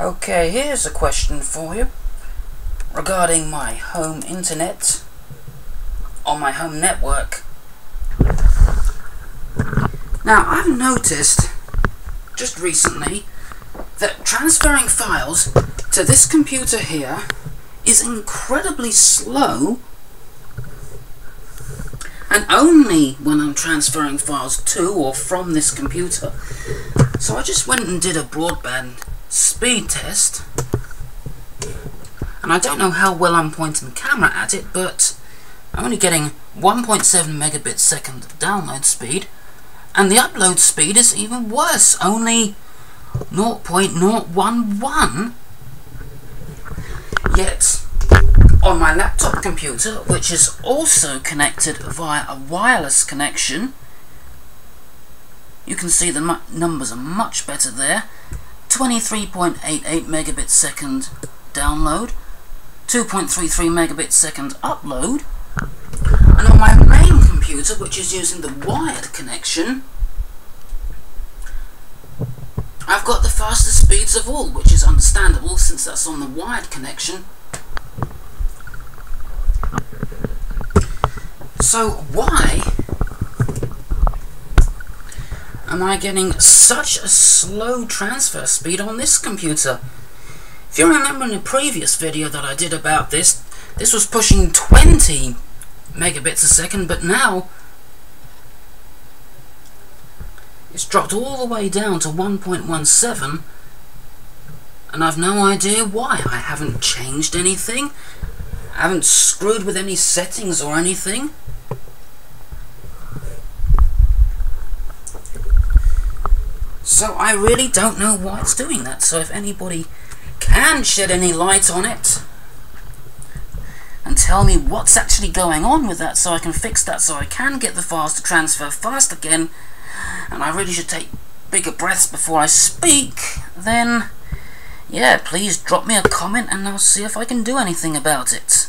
Okay, here's a question for you regarding my home internet on my home network. Now, I've noticed just recently that transferring files to this computer here is incredibly slow and only when I'm transferring files to or from this computer. So I just went and did a broadband speed test. And I don't know how well I'm pointing the camera at it but I'm only getting 1.7 megabit second download speed and the upload speed is even worse only 0.011 yet on my laptop computer which is also connected via a wireless connection you can see the numbers are much better there 23.88 megabit second download, 2.33 megabit second upload, and on my main computer, which is using the wired connection, I've got the fastest speeds of all, which is understandable since that's on the wired connection. So why am I getting such a slow transfer speed on this computer? If you remember in a previous video that I did about this, this was pushing 20 megabits a second, but now it's dropped all the way down to 1.17 and I've no idea why. I haven't changed anything. I haven't screwed with any settings or anything. So I really don't know why it's doing that. So if anybody can shed any light on it and tell me what's actually going on with that so I can fix that so I can get the files to transfer fast again and I really should take bigger breaths before I speak, then yeah, please drop me a comment and I'll see if I can do anything about it.